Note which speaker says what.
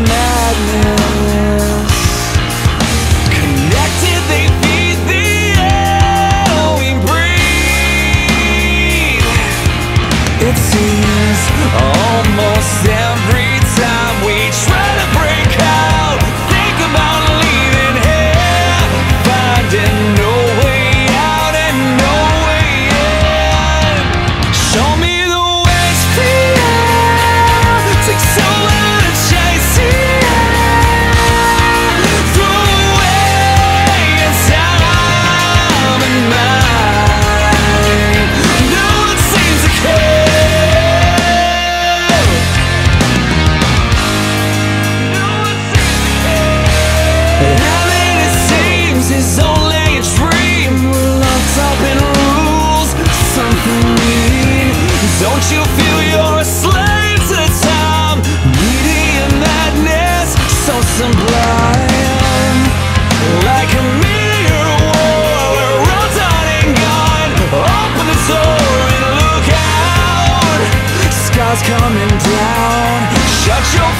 Speaker 1: with you feel you're a slave to time. Media madness, so sublime. Like a meteor war, we're rotating gun. Open the door and look out. Sky's coming down. Shut your